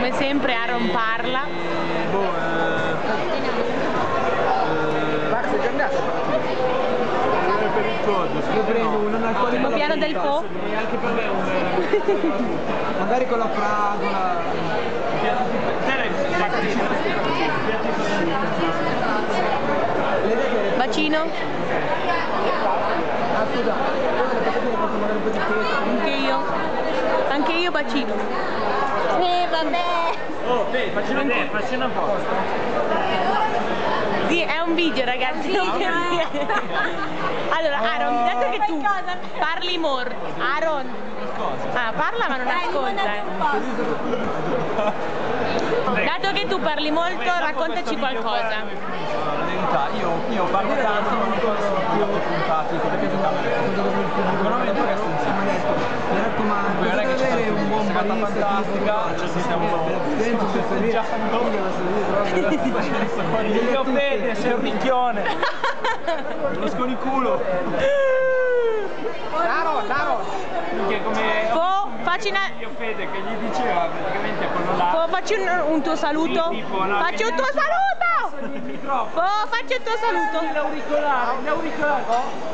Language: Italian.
Come sempre Aaron parla. Boh, eh, Max è già andato per il codo, Io prendo un analcolico alla piano del po'. Anche per me un... Magari con la fragola. Bacino, anche io. Anche io bacino. Sì, vabbè. Oh, dai, facci vedere, facci una foto. Sì, è un video ragazzi, non per dire. Allora, Aaron, dato che tu parli molto, Aaron, ah, parla ma non ascolta. eh. Dato che tu parli molto, raccontaci qualcosa. Io, io parlo tanto, ma mi sono più puntati con le serata fantastica, ci siamo Dentro si salire, già Io Fede, sei un ricchione. Lo sconicculo. Daro, Daro! Che come Po, facci una... io Fede che gli diceva praticamente quello là. Po, facci un, un tuo saluto. Sì, tipo, no, Facci un tuo saluto! Il. Po, facci il tuo saluto. L'auricolare, l'auricolare.